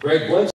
Greg Bledsoe